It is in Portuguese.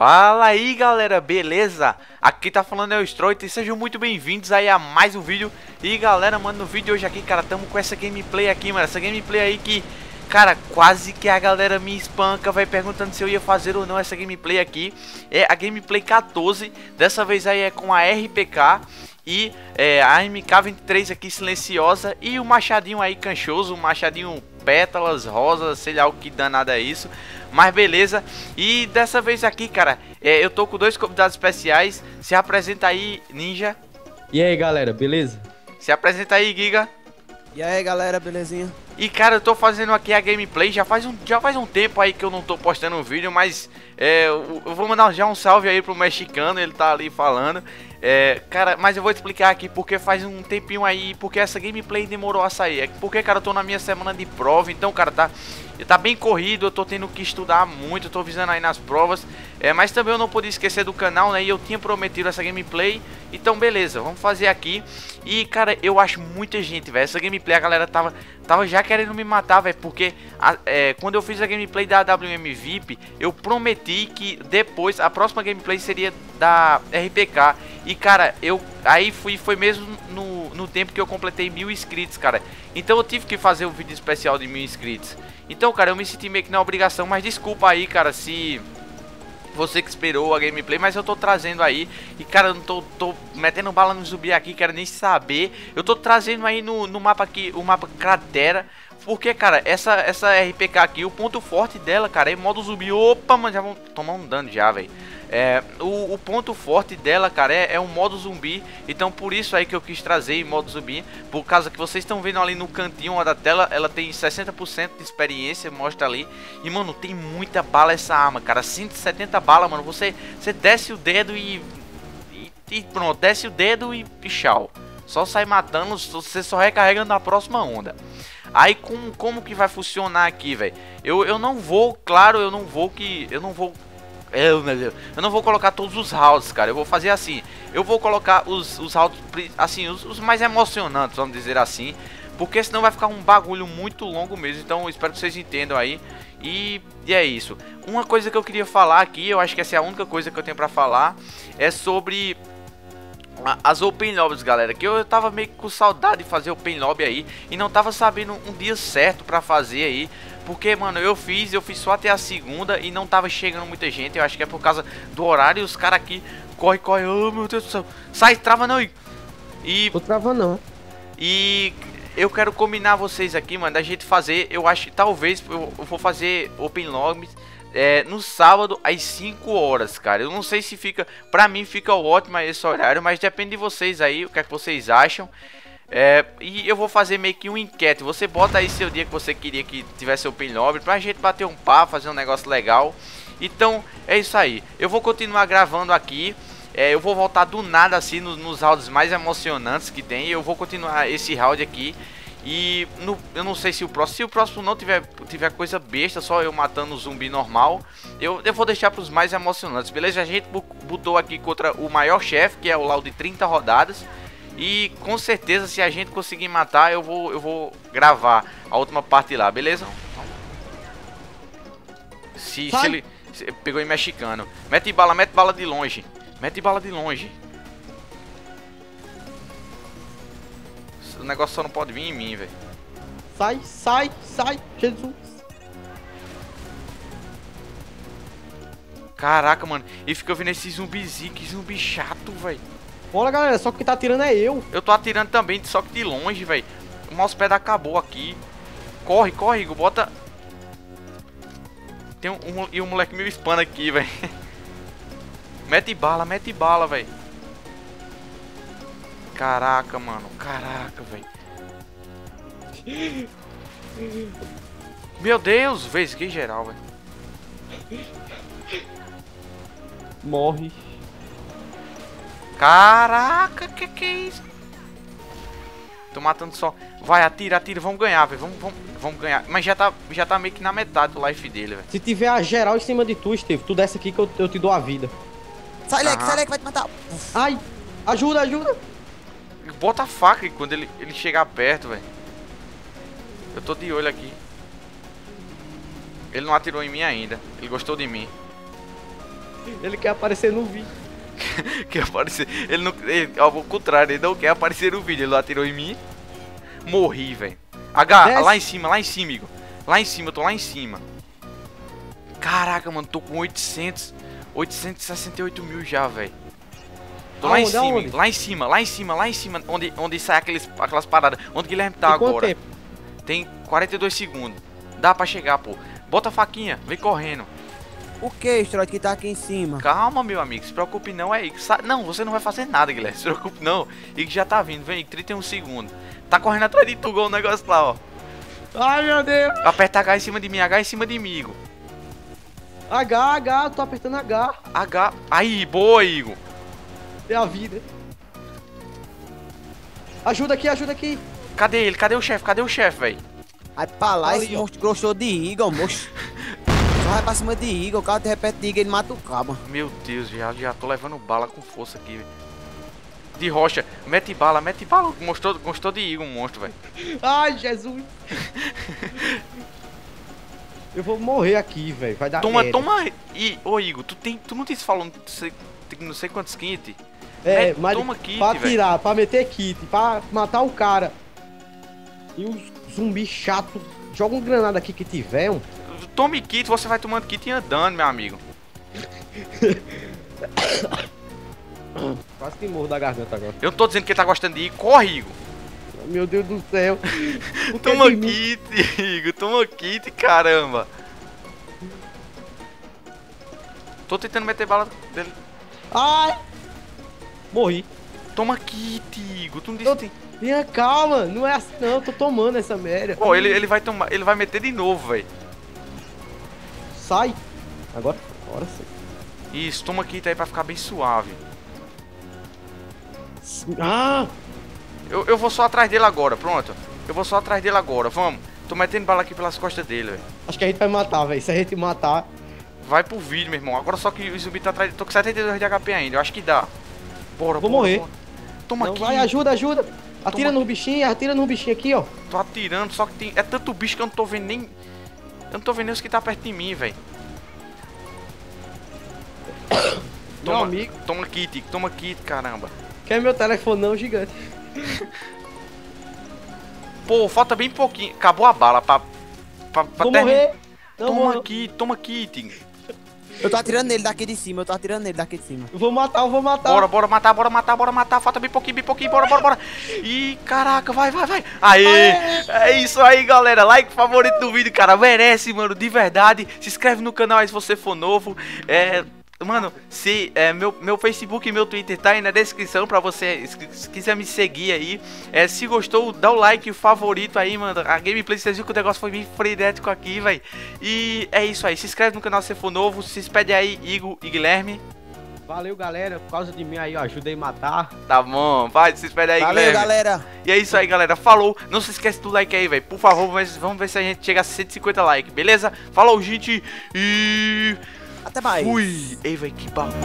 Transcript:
Fala aí galera, beleza? Aqui tá falando é o Stroit e sejam muito bem-vindos aí a mais um vídeo. E galera, mano, no vídeo de hoje aqui, cara, tamo com essa gameplay aqui, mano. Essa gameplay aí que, cara, quase que a galera me espanca, vai perguntando se eu ia fazer ou não essa gameplay aqui. É a gameplay 14, dessa vez aí é com a RPK e é, a MK23 aqui silenciosa e o machadinho aí canchoso, o machadinho pétalas, rosas, sei lá o que danada é isso. Mas beleza. E dessa vez aqui, cara, é, eu tô com dois convidados especiais. Se apresenta aí, Ninja. E aí, galera, beleza? Se apresenta aí, Giga. E aí, galera, belezinha? E cara, eu tô fazendo aqui a gameplay, já faz um, já faz um tempo aí que eu não tô postando um vídeo, mas é, eu, eu vou mandar já um salve aí pro mexicano, ele tá ali falando. É, cara, mas eu vou explicar aqui porque faz um tempinho aí, porque essa gameplay demorou a sair. É porque, cara, eu tô na minha semana de prova, então, cara, tá, tá bem corrido, eu tô tendo que estudar muito, eu tô visando aí nas provas. É, mas também eu não podia esquecer do canal, né? E eu tinha prometido essa gameplay. Então, beleza, vamos fazer aqui. E, cara, eu acho muita gente, velho. Essa gameplay a galera tava, tava já querendo me matar, velho. Porque a, é, quando eu fiz a gameplay da WM VIP, eu prometi que depois a próxima gameplay seria da RPK. E cara, eu aí fui foi mesmo no, no tempo que eu completei mil inscritos, cara. Então eu tive que fazer um vídeo especial de mil inscritos. Então, cara, eu me senti meio que na obrigação, mas desculpa aí, cara, se você que esperou a gameplay, mas eu tô trazendo aí. E cara, eu não tô, tô metendo bala no zumbi aqui, quero nem saber. Eu tô trazendo aí no, no mapa aqui, o mapa cratera. Porque, cara, essa, essa RPK aqui, o ponto forte dela, cara, é modo zumbi. Opa, mano, já vão tomar um dano já, velho. É, o, o, ponto forte dela, cara, é, é um modo zumbi. Então por isso aí que eu quis trazer em modo zumbi. Por causa que vocês estão vendo ali no cantinho da tela, ela tem 60% de experiência, mostra ali. E, mano, tem muita bala essa arma, cara. 170 balas, mano. Você, você desce o dedo e, e, e pronto, desce o dedo e, tchau. Só sai matando, você só recarrega na próxima onda. Aí como, como que vai funcionar aqui, velho? Eu, eu não vou, claro, eu não vou que... Eu não vou eu, meu Deus. Eu não vou colocar todos os rounds, cara. Eu vou fazer assim. Eu vou colocar os, os rounds, assim, os, os, mais emocionantes, vamos dizer assim. Porque senão vai ficar um bagulho muito longo mesmo. Então eu espero que vocês entendam aí. E, e é isso. Uma coisa que eu queria falar aqui, eu acho que essa é a única coisa que eu tenho pra falar. É sobre as Open Lobbies, galera, que eu tava meio com saudade de fazer Open Lobby aí e não tava sabendo um dia certo pra fazer aí, porque, mano, eu fiz, eu fiz só até a segunda e não tava chegando muita gente, eu acho que é por causa do horário e os caras aqui corre, corre, oh meu Deus do céu, sai, trava não, e... Não trava não. E eu quero combinar vocês aqui, mano, da gente fazer, eu acho que talvez eu, eu vou fazer Open Lobbies é, no sábado às 5 horas, cara. Eu não sei se fica. Pra mim fica ótimo esse horário, mas depende de vocês aí, o que é que vocês acham. É, e eu vou fazer meio que um enquete. Você bota aí seu dia que você queria que tivesse o Open Lobby pra gente bater um papo, fazer um negócio legal. Então é isso aí. Eu vou continuar gravando aqui. É, eu vou voltar do nada assim nos, nos rounds mais emocionantes que tem. Eu vou continuar esse round aqui. E no, eu não sei se o próximo, se o próximo não tiver, tiver coisa besta, só eu matando o zumbi normal, eu, eu vou deixar para os mais emocionantes, beleza? A gente botou aqui contra o maior chefe, que é o Lau de 30 rodadas. E com certeza, se a gente conseguir matar, eu vou, eu vou gravar a última parte lá, beleza? Se, se ele se, pegou em mexicano. Mete bala, mete bala de longe. Mete bala de longe. Negócio só não pode vir em mim, velho. Sai, sai, sai, Jesus. Caraca, mano. E fica vendo esse zumbizinho, que zumbi chato, velho. Bora, galera, só que quem tá atirando é eu. Eu tô atirando também, só que de longe, velho. O mousepad acabou aqui. Corre, corre, Igor, bota... Tem um, um, e um moleque mil spam aqui, velho. mete bala, mete bala, velho. Caraca, mano. Caraca, velho. Meu Deus, que geral, velho. Morre. Caraca, que que é isso? Tô matando só. Vai, atira, atira, vamos ganhar, velho. Vamos, vamos, vamos ganhar. Mas já tá, já tá meio que na metade do life dele, velho. Se tiver a geral em cima de tu, Steve, tu desce aqui que eu, eu te dou a vida. Sai, Leque, sai, Leque, vai te matar. Ai, ajuda, ajuda. Bota a faca quando ele, ele chegar perto, velho. Eu tô de olho aqui. Ele não atirou em mim ainda. Ele gostou de mim. Ele quer aparecer no vídeo. quer aparecer. Ele não. Ele, ao contrário, ele não quer aparecer no vídeo. Ele atirou em mim. Morri, velho. H, Desce. lá em cima, lá em cima, Igor. Lá em cima, eu tô lá em cima. Caraca, mano, tô com 800. 868 mil já, velho. Tô lá em cima, aonde? Lá em cima, lá em cima, lá em cima, onde, onde sai aqueles, aquelas paradas. Onde o Guilherme tá Tem agora. tempo? Tem 42 segundos. Dá pra chegar, pô. Bota a faquinha, vem correndo. O que, Stroid, que tá aqui em cima? Calma, meu amigo, se preocupe não, é Igor. Sa- Não, você não vai fazer nada, Guilherme. Se preocupe não. Igor já tá vindo, vem, 31 segundos. Tá correndo atrás de tu, igual o negócio lá, ó. Ai, meu Deus. Aperta H em cima de mim, H em cima de mim, Igor. H, H, tô apertando H. H. Aí, boa, Igor. É a vida. Ajuda aqui, ajuda aqui. Cadê ele? Cadê o chefe? Cadê o chefe, velho? Vai pra lá, Ali, esse monstro gostou de Eagle, moço. Só vai pra cima de Eagle, o cara de repente de Eagle, ele mata o cabo. Meu Deus, já, já tô levando bala com força aqui, velho. De rocha, mete bala, mete bala. Gostou, gostou de um monstro, velho. Ai, Jesus. eu vou morrer aqui, velho. Vai dar Toma, merda. toma. E, ô Igor, tu, tem, tu não tem falando não sei, tem não sei quantos kits? É, mas toma kit, pra tirar, pra meter kit, pra matar o cara. E os zumbi chato. Joga um granada aqui que tiver, um. Tome kit, você vai tomando kit e andando, meu amigo. Quase que morro da garganta agora. Eu não tô dizendo que ele tá gostando de ir, corre, Igor. Meu Deus do céu. Que Toma mim? kit, Igor, toma kit, caramba. Tô tentando meter bala dele. Ai! Morri. Toma kit, Igor, tu não disse Eu- tem... Tenha calma, não é assim não, eu tô tomando essa merda. Pô, ele, ele vai tomar, ele vai meter de novo, velho. Sai. Agora, agora sim. Isso, toma kit aí pra ficar bem suave. Ah! Eu, eu vou só atrás dele agora, pronto. Eu vou só atrás dele agora, vamos. Tô metendo bala aqui pelas costas dele, velho. Acho que a gente vai matar, velho. Se a gente matar. Vai pro vídeo, meu irmão. Agora só que o zumbi tá atrás. Tô com 72 de HP ainda. Eu acho que dá. Bora, Vou bora, morrer. bora. Toma Não, aqui. vai, ajuda, ajuda. Atira Toma no bichinho, atira no bichinho aqui, ó. Tô atirando, só que tem. É tanto bicho que eu não tô vendo nem. Eu não tô vendo nem os que tá perto de mim, velho. Meu Toma, amigo. toma kit, toma kit, caramba. Quer meu telefone não, gigante. Pô, falta bem pouquinho. Acabou a bala pra. pra, pra Vou terminar. morrer. Não, Toma vou, kit, toma kit. Eu tô atirando nele daqui de cima, eu tô atirando nele daqui de cima. eu vou matar, eu vou matar. Bora, bora matar, bora matar, bora matar. Falta bem pouquinho, bem pouquinho, bora, bora, bora. Ih, caraca, vai, vai, vai. Aê! É isso aí, galera. Like favorito do vídeo, cara. Merece, mano, de verdade. Se inscreve no canal aí se você for novo. É. Mano, se é, meu, meu Facebook e meu Twitter tá aí na descrição pra você, se, se quiser me seguir aí. É, se gostou, dá o like, o favorito aí, mano. A gameplay, vocês viram que o negócio foi bem frenético aqui, velho. E é isso aí. Se inscreve no canal se for novo. Se despede aí, Igor e Guilherme. Valeu, galera. Por causa de mim aí, ó. Ajudei a matar. Tá bom, vai, se espere aí, Valeu, Guilherme. galera. E é isso aí, galera. Falou. Não se esquece do like aí, velho. Por favor, mas vamos ver se a gente chega a 150 likes, beleza? Falou, gente. E. Até mais. Fui. Ei, velho, que bagulho.